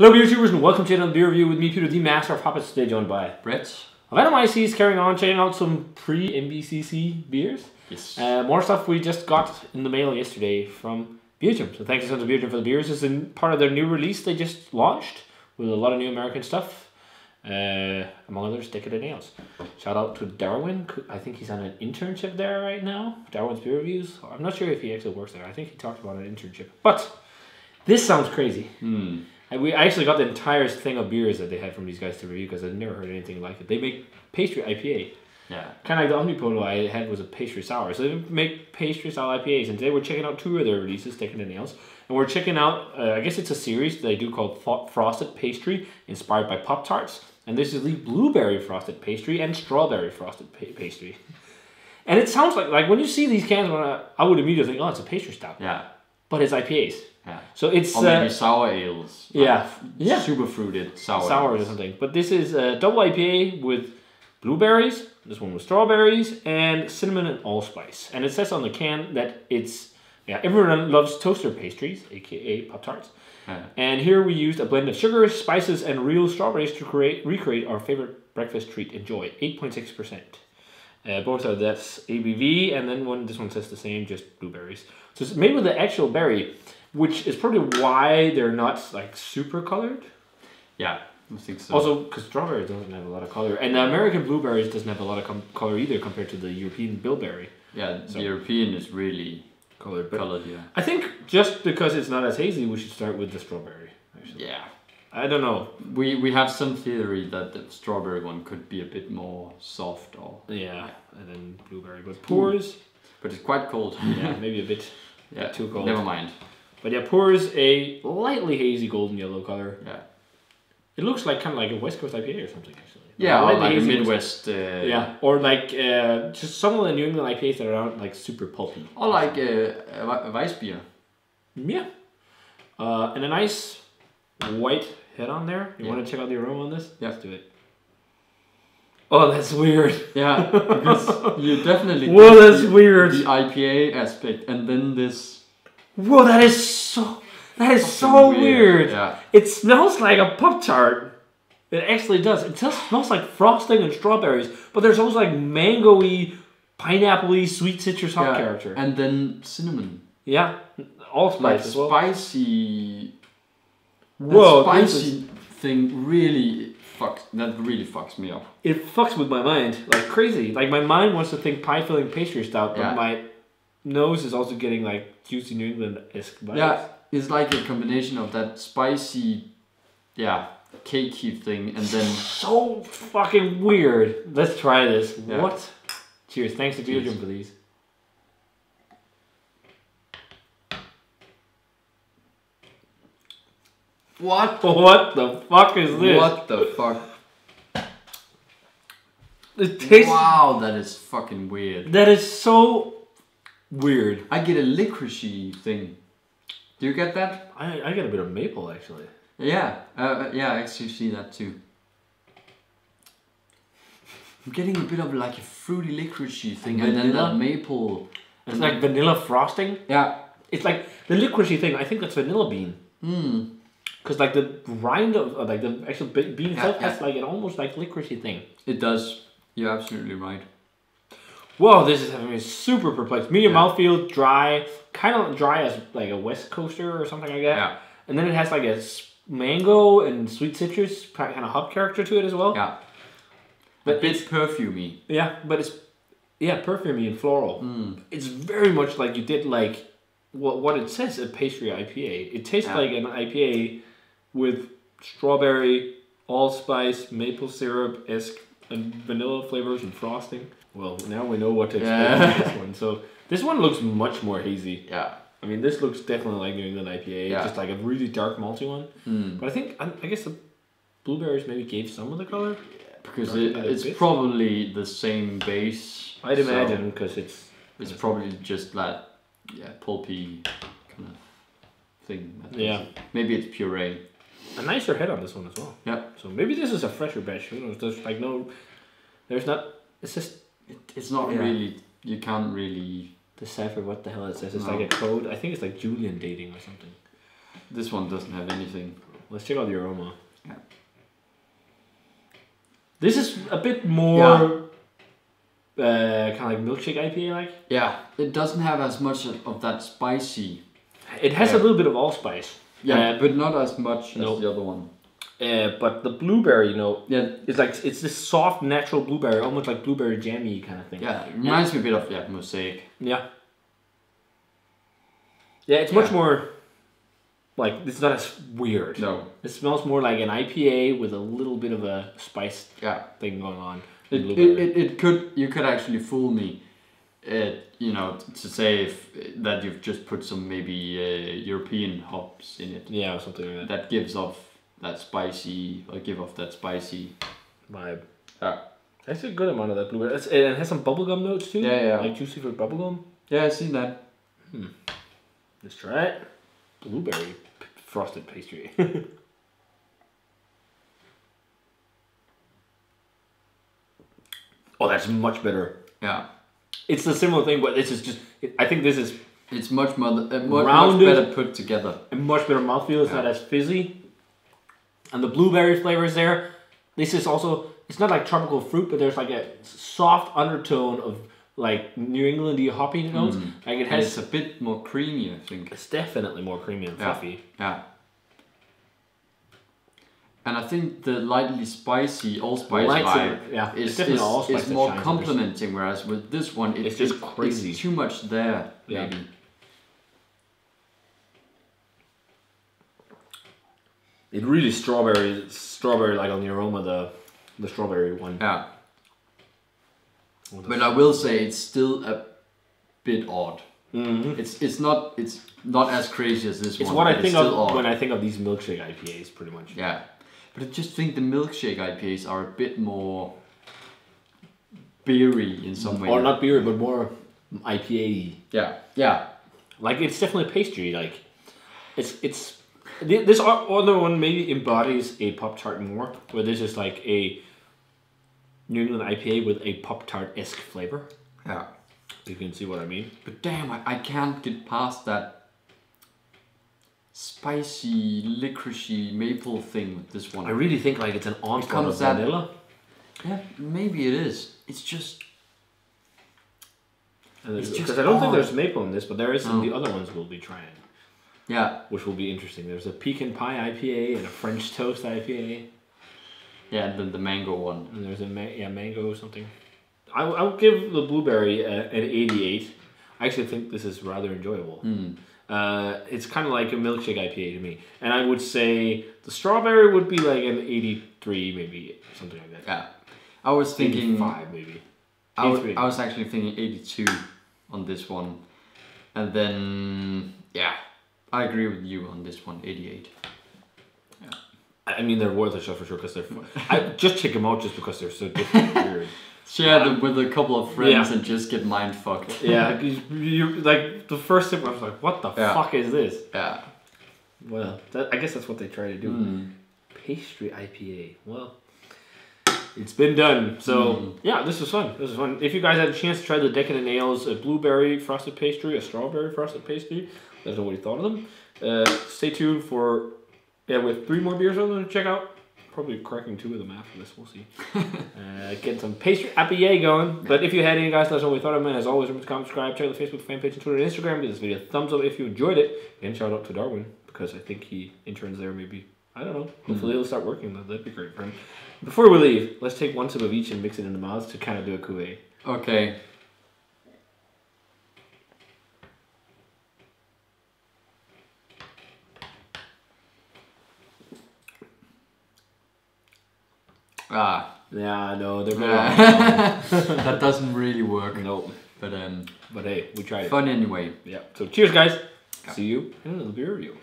Hello, beer tubers, and welcome to another beer review with me, Peter, the master of hoppets. Today, joined by Brett. Venom is carrying on, checking out some pre MBCC beers. Yes. Uh, more stuff we just got in the mail yesterday from Beergium. So thanks to Sons of Beergium for the beers. This is in part of their new release they just launched with a lot of new American stuff. Uh, among others, Decadent Ales. Shout out to Darwin. I think he's on an internship there right now. Darwin's Beer Reviews. I'm not sure if he actually works there. I think he talked about an internship. But this sounds crazy. Hmm. And we I actually got the entire thing of beers that they had from these guys to review because I'd never heard anything like it. They make pastry IPA. Yeah. Kind of like the Omnipollo I had was a pastry sour. So they make pastry style IPAs. And today we're checking out two of their releases, Sticking the Nails. And we're checking out, uh, I guess it's a series that they do called Frosted Pastry, inspired by Pop Tarts. And this is the blueberry frosted pastry and strawberry frosted pa- pastry. And it sounds like, like when you see these cans, when I, I would immediately think, oh, it's a pastry stout. Yeah. But it's IPAs. Yeah. So it's Or maybe uh, sour ales. yeah. Like Yeah. Super fruited sour. sours or something. But this is a double IPA with blueberries. This one with strawberries and cinnamon and allspice. And it says on the can that it's yeah everyone loves toaster pastries, aka pop tarts. Yeah. And here we used a blend of sugars, spices, and real strawberries to create recreate our favorite breakfast treat. Enjoy eight point six percent. Uh, both are that's ABV, and then one this one says the same, just blueberries. So it's made with the actual berry, which is probably why they're not like super colored. Yeah. I think so. Also, because strawberry doesn't have a lot of color, and the American blueberries doesn't have a lot of com- color either compared to the European bilberry yeah, the European is really color. But colored, yeah. I think just because it's not as hazy, we should start with the strawberry. Actually, Yeah. I don't know. We we have some theory that the strawberry one could be a bit more soft or Yeah, and then blueberry, but pours. but it's quite cold. yeah, maybe a bit. yeah. too cold. Never mind. But yeah, pours a lightly hazy golden yellow color. Yeah. It looks like kind of like a West Coast IPA or something actually. Yeah, or like a Midwest uh, Yeah, or like uh, just some of the New England IPAs that aren't like super pulpy. Or like uh, a, a Weissbier. Yeah. Uh, and a nice white head on there. You Yeah. want to check out the aroma on this? Yeah. Let's do it. Oh, that's weird. Yeah, because you definitely Whoa, that's the, weird. the IPA aspect, and then this Whoa, that is so. That is so fucking weird. Yeah, It smells like a pop tart. It actually does. It just smells like frosting and strawberries, but there's also like mango-y, pineapple-y, sweet citrus hop yeah. character. and then cinnamon, yeah, all like spice as well. spicy. Whoa, spicy thing really fucks. That really fucks me up. it fucks with my mind like crazy. Like my mind wants to think pie filling pastry stout, but Yeah. my nose is also getting like juicy New England esque vibes. Yeah, it's like a combination of that spicy, yeah, cakey thing, and then So fucking weird. Let's try this. Yeah. What? Cheers. Thanks to. Beergium for these. What? What the fuck is this? What the fuck? It tastes. Wow, that is fucking weird. That is so weird. I get a licoricey thing. Do you get that? I, I get a bit of maple actually. Yeah, uh, yeah, I actually see that too. I'm getting a bit of like a fruity licoricey thing, and then that maple. It's like vanilla frosting. Yeah. It's like the licoricey thing. I think that's vanilla bean. Hmm. Cause like the rind of uh, like the actual be- bean itself yeah. has like an almost like licoricey thing. It does. You're absolutely right. Whoa, this is having me super perplexed. Medium Yeah. mouthfeel, dry, kind of dry as like a West Coaster or something like that. Yeah. And then it has like a mango and sweet citrus kind of hop character to it as well. Yeah. But a bit perfumey. Yeah, but it's yeah, perfumey and floral. Mm. It's very much like you did like what what it says a pastry IPA. It tastes Yeah. like an IPA with strawberry, allspice, maple syrup esque, and vanilla flavors and frosting. Well, now we know what to expect Yeah. from this one. So this one looks much more hazy. Yeah. I mean, this looks definitely like New England IPA, Yeah. just like a really dark malty one. Mm. But I think I, I guess the blueberries maybe gave some of the color. Because it, it it's bit. probably the same base. I'd so imagine because it's It's probably just that, yeah, pulpy kind of thing. Yeah. Maybe it's puree. A nicer head on this one as well. Yeah. So maybe this is a fresher batch. Who knows? There's like no, there's not. It's just It, it's not Yeah. really. You can't really. decipher what the hell it says. It's No. like a code. I think it's like Julian dating or something. This one doesn't have anything. let's check out the aroma. Yeah. This is a bit more uh, kind of like milkshake IPA like. Yeah, it doesn't have as much of of that spicy. It has a little bit of allspice. Yeah, Uh, but not as much no. as the other one. Uh, but the blueberry, you know, Yeah, it's like it's this soft, natural blueberry, almost like blueberry jammy kind of thing. yeah, it reminds me a bit of yeah, mosaic. Yeah. Yeah, it's much Yeah. more like it's not as weird. No, It smells more like an IPA with a little bit of a spice yeah, thing going on. it, it, it, it could you could actually fool me. Uh, you know, to say if, that you've just put some maybe uh, European hops in it. yeah, or something like that That gives off that spicy, or give off that spicy. vibe. Yeah. That's a good amount of that blueberry. It's, it has some bubblegum notes too. Yeah, yeah. Like juicy fruit bubblegum. Yeah, I've seen that. Let's try it. Blueberry frosted pastry. oh, that's much better. Yeah, It's a similar thing, but this is just. I think this is it's much more, uh, much, much better put together. a much better mouthfeel. It's not as fizzy, and the blueberry flavor is there. This is also. It's not like tropical fruit, but there's like a soft undertone of like New Englandy hoppy notes. Like it And has. it's a bit more creamy, I think. It's definitely more creamy and Yeah. fluffy. Yeah. And I think the lightly spicy allspice Lights vibe yeah, it's is, is, is more shines in this. complementing, whereas with this one, it, It's just it- crazy. It's too much there, Yeah. maybe. It really strawberry, strawberry like on the aroma, the the strawberry one. Yeah. But I will say it's still a bit odd. Mhm. It's it's not it's not as crazy as this It's one. what I think of odd. when I think of these milkshake IPAs, pretty much. Yeah. But I just think the milkshake IPAs are a bit more beery in some way. Or not beery, but more IPA. Yeah. Yeah. Like it's definitely pastry. Like it's it's this other one maybe embodies a pop tart more, where this is like a New England IPA with a pop tart esque flavor. Yeah. You can see what I mean. But damn, I, I can't get past that spicy, licoricey maple thing with this one. I really think like it's an onslaught of that- vanilla. yeah, maybe it is. It's just It's Because I don't think there's maple in this, but there is in No. the other ones we'll be trying, yeah, which will be interesting. There's a pecan pie IPA and a French toast IPA, yeah. And then the mango one. and there's a ma- yeah mango or something. I I would give the blueberry a, an 88. I actually think this is rather enjoyable. Mm. Uh, it's kind of like a milkshake IPA to me, and I would say the strawberry would be like an 83, maybe something like that. Yeah, I was thinking. 85 maybe. I was, 83. I was actually thinking 82 on this one, and then yeah, I agree with you on this one. 88. I mean, they're worth a shot for sure because they're. I just check them out just because they're so different. weird. Share them with a couple of friends Yeah. and just get mind fucked. Yeah, 'cause you, like the first sip, I was like, "What the Yeah. fuck is this?" Yeah. Well, that, I guess that's what they try to do. Mm. Pastry IPA. Well, it's been done. So Mm. yeah, this was fun. This was fun. If you guys had a chance to try the Decadent Ales, a blueberry frosted pastry, a strawberry frosted pastry, let us know what you thought of them. Uh, stay tuned for yeah, with three more beers to check out. Probably cracking two of them after this. We'll see. uh, get some pastry IPA going. But if you had any guys, let us know what you thought of them. And as always, remember to comment, subscribe, check out the Facebook fan page and Twitter and Instagram. Give this video a thumbs up if you enjoyed it. And shout out to Darwin because I think he interns there maybe. I don't know. Hopefully he'll start working. That- That'd be great for him. Before we leave, let's take one sip of each and mix it in the mouths to kind of do a cuvee. Okay. Ah, Yeah, no, they're Yeah. that doesn't really work. No, But um, but hey, we tried it. fun anyway. Yeah. So cheers, guys. See you in another beer review.